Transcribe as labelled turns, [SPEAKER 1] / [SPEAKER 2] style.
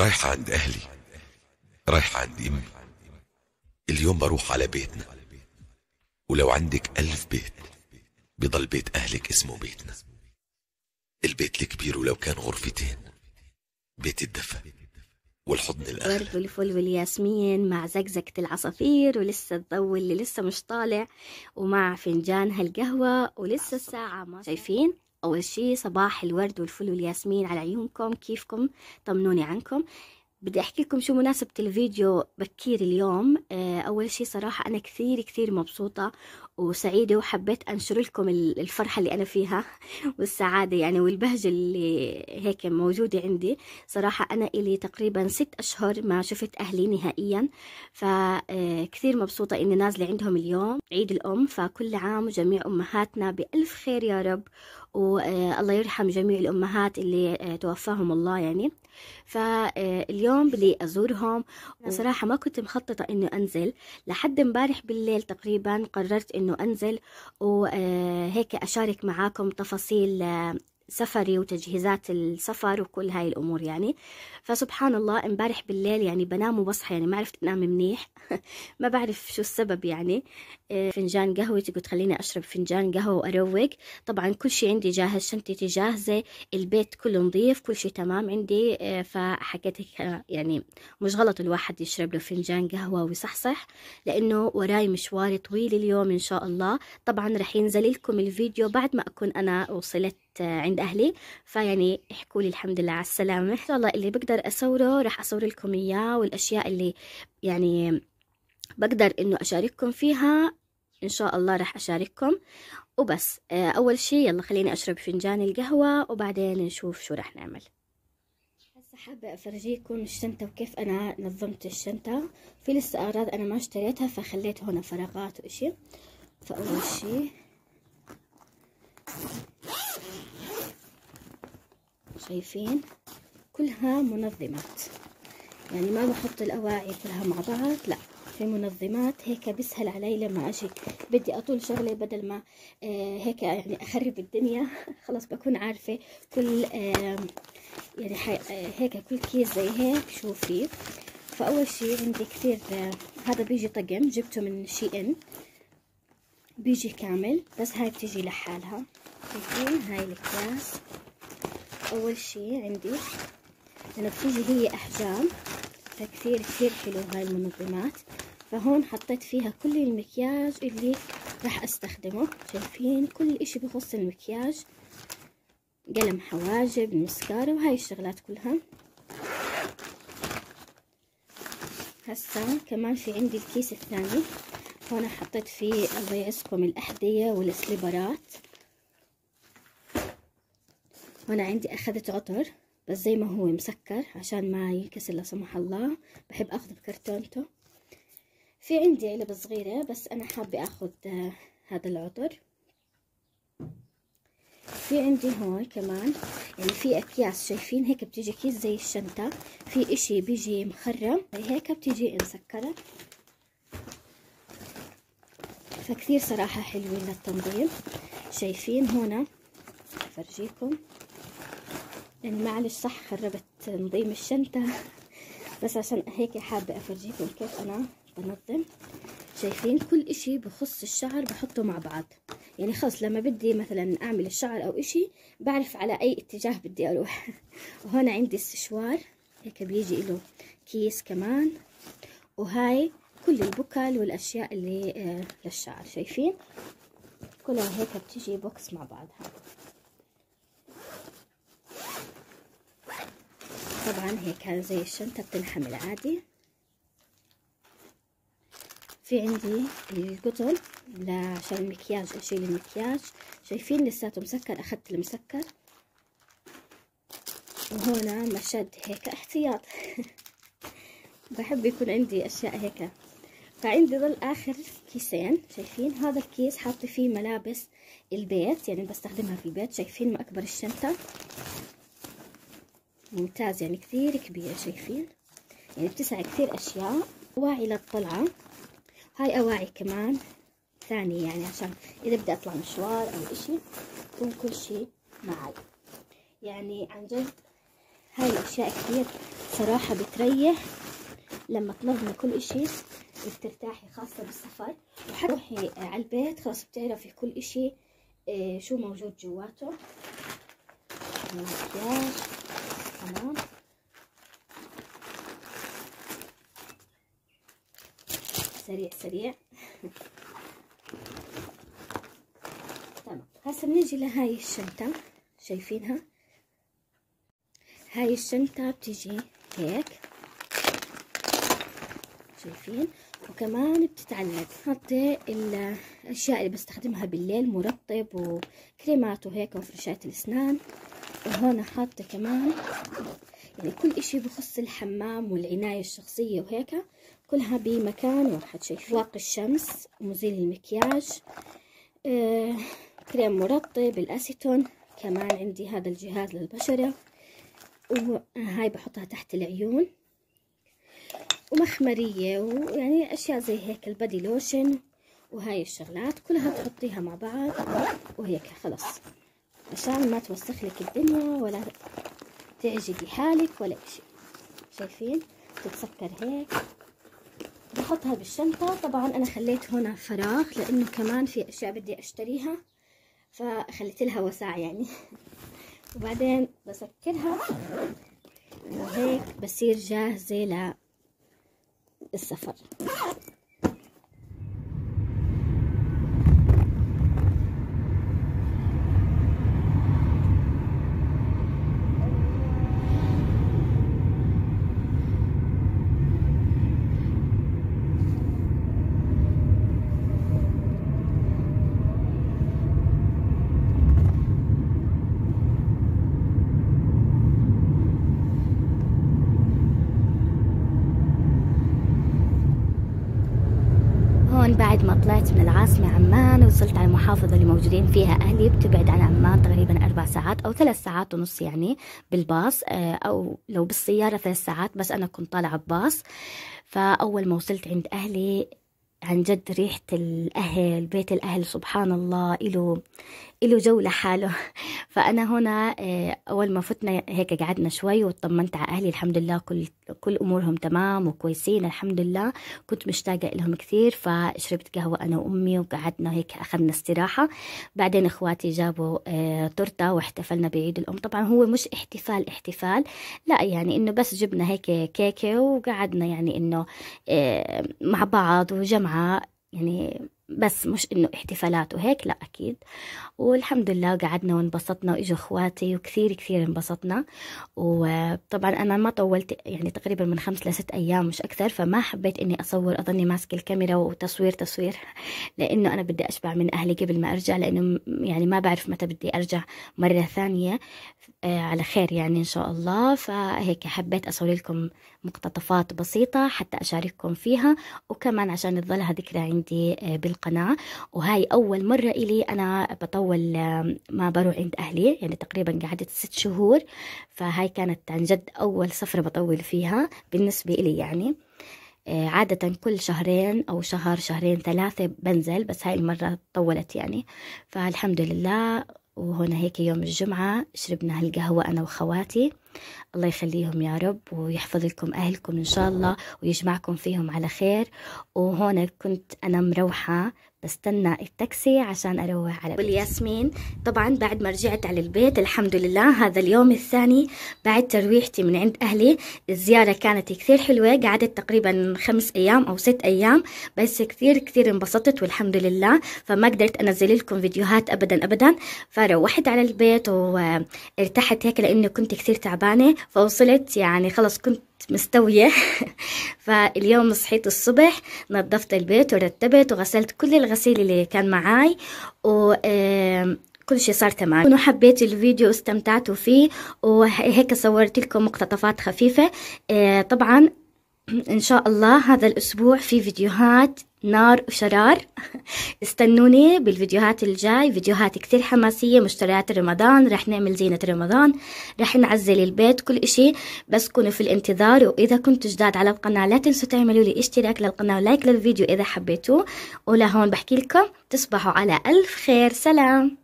[SPEAKER 1] رايحة عند أهلي. رايحة عند أمي. اليوم بروح على بيتنا. ولو عندك ألف بيت بضل بيت أهلك اسمه بيتنا. البيت الكبير ولو كان غرفتين بيت الدفى والحضن الآخر
[SPEAKER 2] ورد والفل والياسمين مع زقزقة العصافير ولسه الضوء اللي لسه مش طالع ومع فنجان هالقهوة ولسه الساعة ما شايفين؟ أول شي صباح الورد والفل والياسمين على عيونكم كيفكم؟ طمنوني عنكم. بدي أحكي لكم شو مناسبة الفيديو بكير اليوم. آه، أول شي صراحة أنا كثير كثير مبسوطة وسعيدة وحبيت أنشر لكم ال- الفرحة اللي أنا فيها والسعادة يعني والبهجة اللي هيك موجودة عندي. صراحة أنا إلي تقريبا ست أشهر ما شفت أهلي نهائيا. فكثير مبسوطة إني نازلة عندهم اليوم عيد الأم. فكل عام وجميع أمهاتنا بألف خير يا رب. والله يرحم جميع الأمهات اللي آه، توفاهم الله يعني. فاليوم بدي أزورهم. صراحة ما كنت مخططة إنه أنزل. لحد امبارح بالليل تقريبا قررت إنه أنزل وهيك أشارك معاكم تفاصيل آه، سفري وتجهيزات السفر وكل هاي الأمور يعني. فسبحان الله امبارح بالليل يعني بنام وبصحى يعني ما عرفت أنام منيح. ما بعرف شو السبب يعني. آه، فنجان قهوتي قلت خليني أشرب فنجان قهوة وأروق. طبعا كل شيء عندي جاهز شنطتي جاهزة البيت كله نظيف كل شيء تمام عندي. آه، فحكيت يعني مش غلط الواحد يشرب له فنجان قهوة ويصحصح لأنه وراي مشوار طويل اليوم إن شاء الله. طبعا رح ينزل لكم الفيديو بعد ما أكون أنا وصلت عند أهلي. فيعني احكوا لي الحمد لله على السلامة. إن شاء الله اللي بقدر أصوره رح أصور لكم إياه والأشياء اللي يعني بقدر إنه أشارككم فيها إن شاء الله رح أشارككم. وبس آه، أول شي يلا خليني أشرب فنجان القهوة وبعدين نشوف شو رح نعمل. هسه حابة أفرجيكم الشنطة وكيف أنا نظمت الشنطة. في لسه أغراض أنا ما اشتريتها فخليت هنا فراغات وإشي. فأول شي شايفين كلها منظمات. يعني ما بحط الأواعي كلها مع بعض لا في منظمات هيك بيسهل علي لما أجي. بدي أطول شغلة بدل ما آه هيك يعني أخرب الدنيا. خلاص بكون عارفة كل يعني. آه هيك كل كيس زي هيك شو فيه فأول شي عندي كثير آه هذا بيجي طقم جبته من شي إن. بيجي كامل بس هاي بتيجي لحالها. شايفين هاي الأكياس أول شي عندي لأنه بتيجي هي أحجام فكثير كثير حلو هاي المنظمات. فهون حطيت فيها كل المكياج اللي راح أستخدمه. شايفين كل إشي بخص المكياج قلم حواجب مسكارة وهاي الشغلات كلها. هسا كمان في عندي الكيس الثاني. هون حطيت فيه الله يعزكم الأحذية والسليبرات. هنا عندي أخذت عطر بس زي ما هو مسكر عشان ما ينكسر لا سمح الله. بحب أخذ بكرتونته. في عندي علبة صغيرة بس أنا حابة أخذ آه هذا العطر. في عندي هون كمان يعني في أكياس شايفين هيك بتيجي كيس زي الشنطة. في إشي بيجي مخرم زي هيك بتيجي مسكرة. فكثير صراحة حلوين للتنظيم. شايفين هنا أفرجيكم. يعني معلش صح خربت تنظيم الشنطة. بس عشان هيك حابة أفرجيكم كيف أنا بنظم. شايفين كل إشي بخص الشعر بحطه مع بعض. يعني خلص لما بدي مثلا أعمل الشعر أو إشي بعرف على أي اتجاه بدي أروح. وهنا عندي السشوار هيك بيجي له كيس كمان. وهاي كل البكل والأشياء اللي آه للشعر شايفين؟ كلها هيك بتيجي بوكس مع بعضها طبعا هيك زي الشنطة بتنحمل عادي في عندي القطن عشان المكياج اشيل المكياج شايفين لساته مسكر أخذت المسكر. وهنا مشد هيك احتياط. بحب يكون عندي أشياء هيك. فعندي ظل آخر كيسين شايفين؟ هذا الكيس حاطه فيه ملابس البيت يعني بستخدمها في البيت. شايفين؟ ما أكبر الشنطة. ممتاز يعني كثير كبير شايفين يعني بتسع كثير أشياء. أواعي للطلعة. هاي أواعي كمان ثانية يعني عشان إذا بدي أطلع مشوار أو إشي يكون كل شي معي. يعني عن جد هاي الأشياء كثير صراحة بتريح. لما تنظمي كل إشي بترتاحي خاصة بالسفر. وحتروحي على البيت خلاص بتعرفي كل إشي آه، شو موجود جواته. المكياج تمام. سريع سريع. تمام. هسه بنيجي لهاي الشنطة. شايفينها؟ هاي الشنطة بتيجي هيك. شايفين؟ وكمان بتتعلق. حاطة الأشياء اللي بستخدمها بالليل مرطب وكريمات وهيك وفرشات الأسنان. وهون حاطة كمان يعني كل إشي بخص الحمام والعناية الشخصية وهيك كلها بمكان واحد شايفين واقي الشمس ومزيل المكياج آه كريم مرطب الأسيتون كمان عندي هذا الجهاز للبشرة وهاي بحطها تحت العيون ومخمرية ويعني أشياء زي هيك البادي لوشن وهاي الشغلات كلها تحطيها مع بعض وهيك خلص عشان ما توسخ لك الدنيا ولا تعجبي حالك ولا إشي شايفين؟ تتسكر هيك. بحطها بالشنطة. طبعا أنا خليت هنا فراغ لأنه كمان في أشياء بدي أشتريها فخليت لها وسع يعني. وبعدين بسكرها. وهيك بصير جاهزة للسفر هون بعد ما طلعت من العاصمة عمان وصلت على المحافظة اللي موجودين فيها أهلي بتبعد عن عمان تقريبا أربع ساعات أو ثلاث ساعات ونص يعني بالباص آه، أو لو بالسيارة ثلاث ساعات بس أنا كنت طالعة بباص. فأول ما وصلت عند أهلي عن جد ريحة الأهل بيت الأهل سبحان الله إله إله جو لحاله. فأنا هنا آه، أول ما فتنا هيك قعدنا شوي واطمنت على أهلي الحمد لله كل كل أمورهم تمام وكويسين الحمد لله. كنت مشتاقة لهم كثير فشربت قهوة أنا وأمي وقعدنا هيك أخذنا استراحة. بعدين إخواتي جابوا آه، تورتة واحتفلنا بعيد الأم. طبعا هو مش احتفال احتفال. لا يعني إنه بس جبنا هيك كيكة وقعدنا يعني إنه آه، مع بعض وجمعة. يعني بس مش إنه احتفالات وهيك لا أكيد. والحمد لله قعدنا وانبسطنا وإجوا إخواتي وكثير كثير انبسطنا. وطبعا أنا ما طولت يعني تقريبا من خمس لست أيام مش أكثر فما حبيت إني أصور أظني ماسكة الكاميرا وتصوير تصوير. لأنه أنا بدي أشبع من أهلي قبل ما أرجع لأنه يعني ما بعرف متى بدي أرجع مرة ثانية. آه، على خير يعني إن شاء الله. فهيك حبيت أصور لكم مقتطفات بسيطة حتى أشارككم فيها. وكمان عشان تظلها ذكرى عندي آه، بالقناه وهاي أول مرة إلي أنا بطول ما بروح عند أهلي يعني تقريبا قعدت ست شهور فهاي كانت عن جد أول سفرة بطول فيها بالنسبة إلي يعني. آه، عادة كل شهرين أو شهر شهرين ثلاثة بنزل بس هاي المرة طولت يعني. فالحمد لله وهنا هيك يوم الجمعة شربنا هالقهوة أنا وخواتي. الله يخليهم يا رب ويحفظ لكم أهلكم إن شاء الله ويجمعكم فيهم على خير. وهون كنت أنا مروحة بستنى التاكسي عشان أروح على والياسمين طبعا بعد ما رجعت على البيت الحمد لله هذا اليوم الثاني بعد ترويحتي من عند أهلي. الزيارة كانت كثير حلوة قعدت تقريبا خمس أيام أو ست أيام بس كثير كثير انبسطت والحمد لله. فما قدرت أنزل لكم فيديوهات أبدا أبدا. فروحت على البيت وارتحت هيك لأنه كنت كثير تعبانة فوصلت يعني خلص كنت مستوية. فاليوم صحيت الصبح نظفت البيت ورتبت وغسلت كل الغسيل اللي كان معاي و كل شيء صار تمام. كنوا حبيت الفيديو واستمتعتوا فيه وهيك صورت لكم مقتطفات خفيفة. آه، طبعا إن شاء الله هذا الأسبوع في فيديوهات نار وشرار. استنوني بالفيديوهات الجاي. فيديوهات كتير حماسية مشتريات رمضان رح نعمل زينة رمضان رح نعزل البيت كل إشي. بس كونوا في الانتظار وإذا كنتوا جداد على القناة لا تنسوا تعملوا لي اشتراك للقناة ولايك للفيديو إذا حبيتوه. ولهون بحكي لكم تصبحوا على ألف خير. سلام.